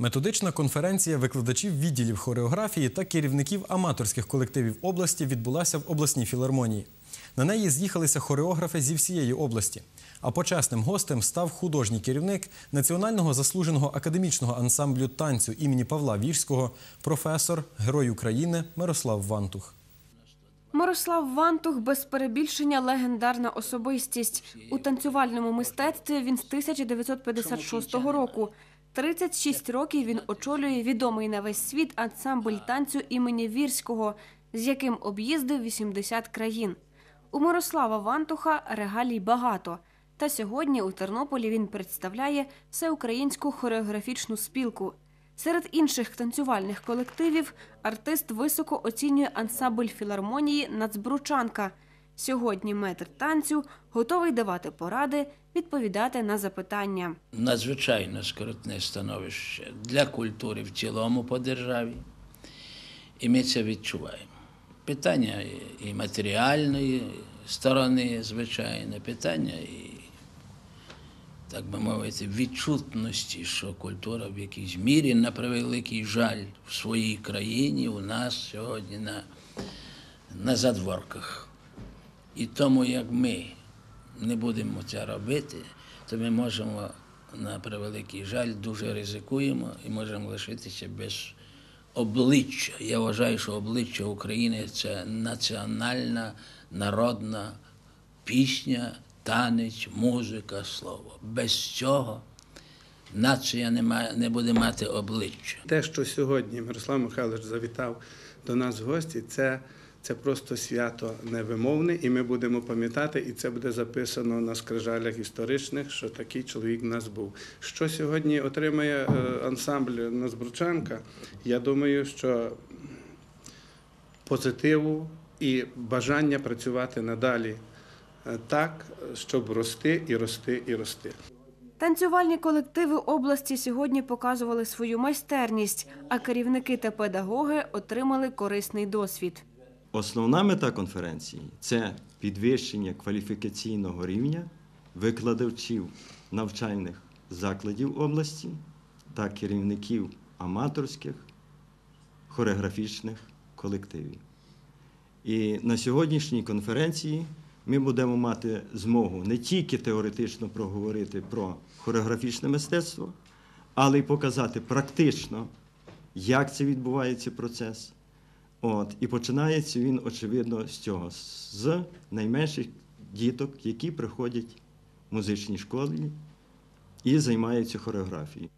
Методична конференція викладачів відділів хореографії та керівників аматорських колективів області відбулася в обласній філармонії. На неї з'їхалися хореографи зі всієї області. А почесним гостем став художній керівник Національного заслуженого академічного ансамблю танцю імені Павла Вірського, професор, герой України Мирослав Вантух. Мирослав Вантух без перебільшення легендарна особистість. У танцювальному мистецтві він з 1956 року. 36 років він очолює відомий на весь світ ансамбль танцю імені Вірського, з яким об'їздив 80 країн. У Мирослава Вантуха регалій багато. Та сьогодні у Тернополі він представляє всеукраїнську хореографічну спілку. Серед інших танцювальних колективів артист високо оцінює ансамбль філармонії Нацбручанка. Сьогодні метр танцю готовий давати поради, відповідати на запитання. надзвичайно скрутне становище для культури в цілому по державі. І ми це відчуваємо. Питання і матеріальної сторони, звичайно, питання і, так би мовити, відчутності, що культура в якійсь мірі, на превеликий жаль, в своїй країні у нас сьогодні на, на задворках. І тому, як ми не будемо це робити, то ми можемо, на превеликий жаль, дуже ризикуємо і можемо лишитися без обличчя. Я вважаю, що обличчя України це національна народна пісня, танець, музика, слово. Без цього нація не, має, не буде мати обличчя. Те, що сьогодні Мирослав Михайлович завітав до нас в гості, це, це просто свято невимовне, і ми будемо пам'ятати, і це буде записано на скрижалях історичних, що такий чоловік в нас був. Що сьогодні отримає е, ансамбль Назбрученка, я думаю, що позитиву і бажання працювати надалі так, щоб рости і рости і рости. Танцювальні колективи області сьогодні показували свою майстерність, а керівники та педагоги отримали корисний досвід. Основна мета конференції це підвищення кваліфікаційного рівня викладачів навчальних закладів області та керівників аматорських хореографічних колективів. І на сьогоднішній конференції ми будемо мати змогу не тільки теоретично проговорити про хореографічне мистецтво, але й показати практично, як це відбувається процес. От, і починається він, очевидно, з цього, з найменших діток, які приходять в музичні школи і займаються хореографією.